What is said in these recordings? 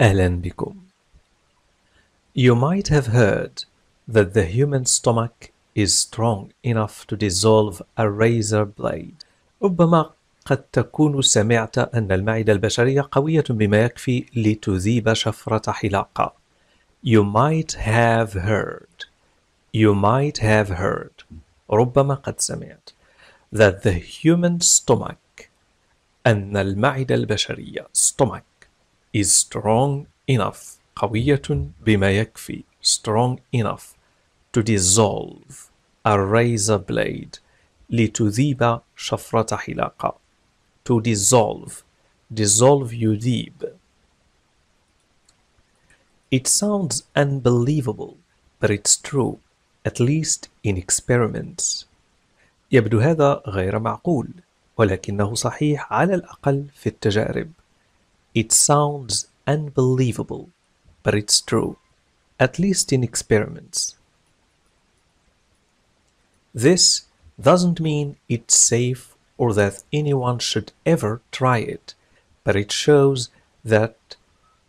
أهلا بكم. You might have heard that the human stomach is strong enough to dissolve a razor blade. ربما قد تكون سمعت أن المعدة البشرية قوية بما يكفي لتذيب شفرة حلاقة. You might have heard. You might have heard. ربما قد سمعت that the human stomach أن المعدة البشرية stomach is strong enough قوية بما يكفي strong enough to dissolve a razor blade لتذيب شفرة حلاقة to dissolve dissolve يذيب It sounds unbelievable but it's true at least in experiments يبدو هذا غير معقول ولكنه صحيح على الأقل في التجارب It sounds unbelievable but it's true at least in experiments This doesn't mean it's safe or that anyone should ever try it, but it shows that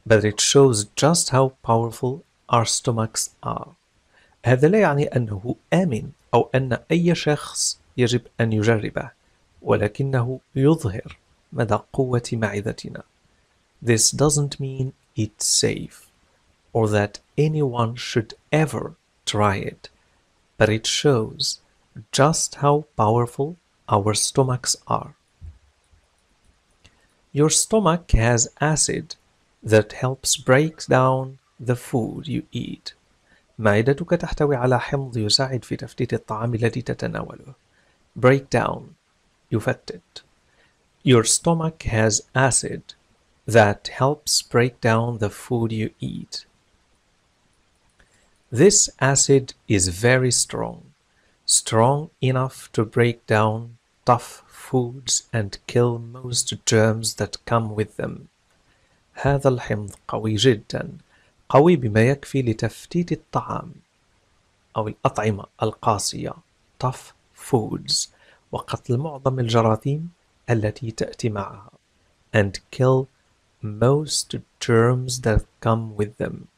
but it shows just how powerful our stomachs are. هذا لا يعني أنه آمن أو أن أي شخص يجب أن يجربه، ولكنه يظهر مدى قوة معدتنا. This doesn't mean it's safe or that anyone should ever try it, but it shows just how powerful our stomachs are. Your stomach has acid that helps break down the food you eat. معدتك تحتوي على حمض يساعد في تفتيت الطعام الذي تتناوله. Break down يفتت. Your stomach has acid that helps break down the food you eat. This acid is very strong strong enough to break down tough foods and kill most germs that come with them. هذا الحمض قوي جدا قوي بما يكفي لتفتيت الطعام أو الأطعمة القاسية tough foods وقتل معظم الجراثيم التي تأتي معها and kill most germs that come with them.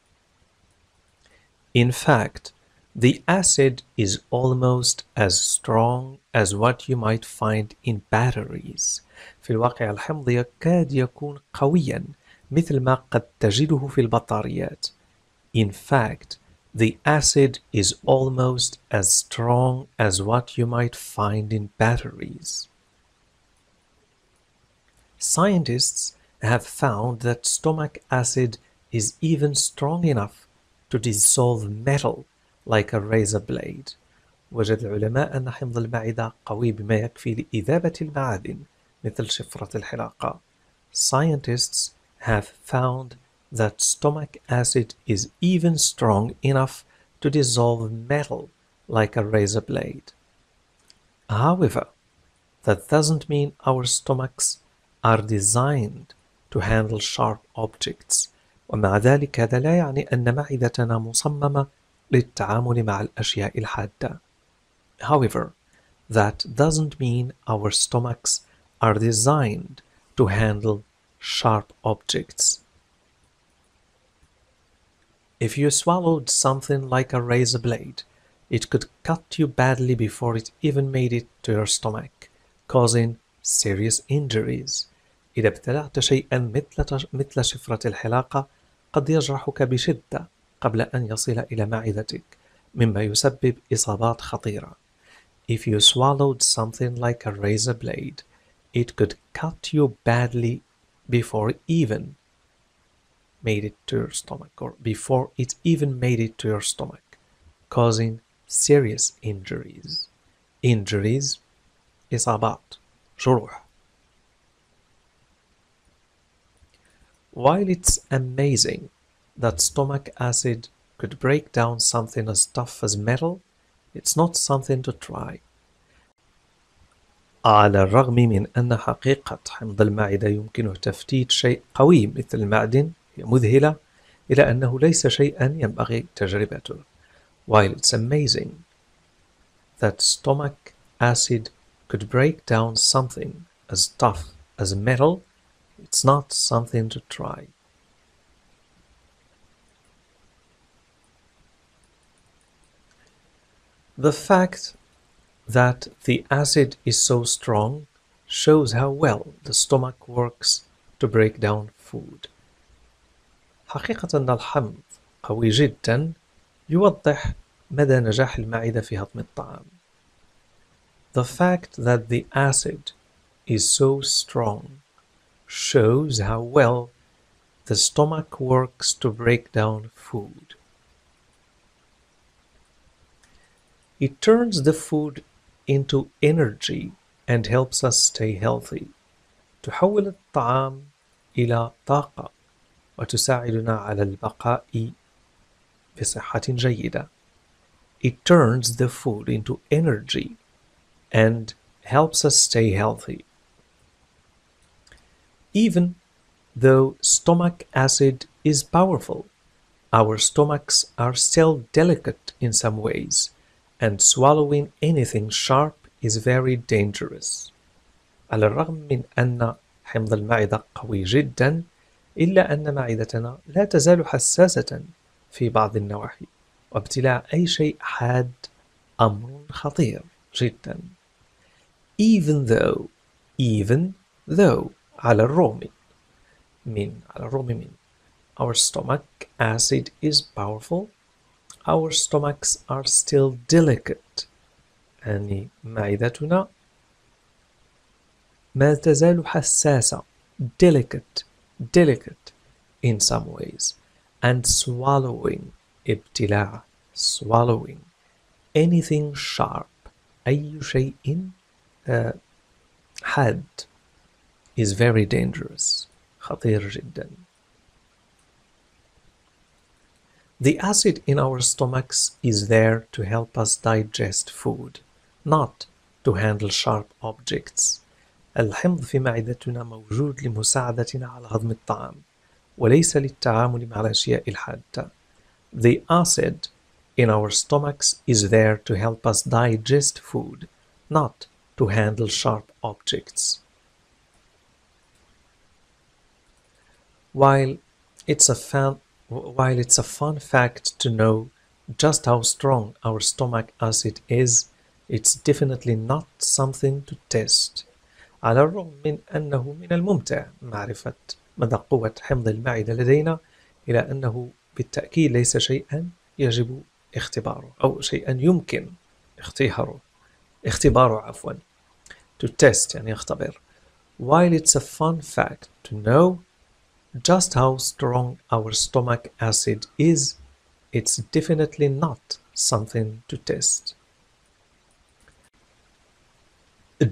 In fact, the acid is almost as strong as what you might find in batteries. في الواقع الحمض يكاد يكون قويا مثل ما قد تجده في البطاريات. In fact, the acid is almost as strong as what you might find in batteries. Scientists have found that stomach acid is even strong enough to dissolve metal like a razor blade. وجد العلماء أن حمض المعدة قوي بما يكفي لإذابة المعادن مثل شفرة الحلاقة. Scientists have found that stomach acid is even strong enough to dissolve metal like a razor blade. However, that doesn't mean our stomachs are designed to handle sharp objects ومع ذلك هذا لا يعني أن معدتنا مصممة للتعامل مع الأشياء الحادة. However, that doesn't mean our stomachs are designed to handle sharp objects. If you swallowed something like a razor blade, it could cut you badly before it even made it to your stomach, causing serious injuries. إذا ابتلعت شيئا مثل مثل شفرة الحلاقة قد يجرحك بشدة قبل أن يصل إلى معدتك مما يسبب إصابات خطيرة. If you swallowed something like a razor blade, it could cut you badly before even made it to your stomach or before it even made it to your stomach, causing serious injuries. Injuries إصابات جروح While it's amazing that stomach acid could break down something as tough as metal, it's not something to try. على الرغم من أن حقيقة حمض المعدة يمكنه تفتيت شيء قوي مثل المعدن هي مذهلة إلى أنه ليس شيئا ينبغي تجربته. While it's amazing that stomach acid could break down something as tough as metal, it's not something to try. The fact that the acid is so strong shows how well the stomach works to break down food. حقيقة الحمض قوي جدا يوضح مدى نجاح المعدة في هضم الطعام. The fact that the acid is so strong shows how well the stomach works to break down food. It turns the food into energy and helps us stay healthy. تحول الطعام إلى طاقة وتساعدنا على البقاء بصحة جيدة. It turns the food into energy and helps us stay healthy. Even though stomach acid is powerful, our stomachs are still delicate in some ways, and swallowing anything sharp is very dangerous. على الرغم من أن حمض المعدة قوي جدا إلا أن معدتنا لا تزال حساسة في بعض النواحي وابتلاع أي شيء حاد أمر خطير جدا even though even though على الرغم من على الرغم من our stomach acid is powerful our stomachs are still delicate يعني معدتنا ما تزال حساسة delicate delicate in some ways and swallowing ابتلاع swallowing anything sharp أي شيء uh, حاد is very dangerous خطير جدا The acid in our stomachs is there to help us digest food, not to handle sharp objects. الحمض في معدتنا موجود لمساعدتنا على هضم الطعام وليس للتعامل مع الأشياء الحادة. The acid in our stomachs is there to help us digest food, not to handle sharp objects. While it's a fun, while it's a fun fact to know just how strong our stomach acid is, it's definitely not something to test. على الرغم من أنه من الممتع معرفة مدى قوة حمض المعدة لدينا إلى أنه بالتأكيد ليس شيئا يجب اختباره أو شيئا يمكن اختباره اختباره عفوا to test يعني يختبر while it's a fun fact to know just how strong our stomach acid is it's definitely not something to test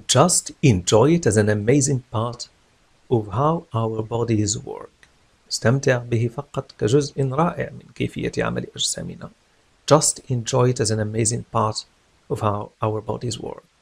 just enjoy it as an amazing part of how our bodies work استمتع به فقط كجزء رائع من كيفية عمل أجسامنا just enjoy it as an amazing part of how our bodies work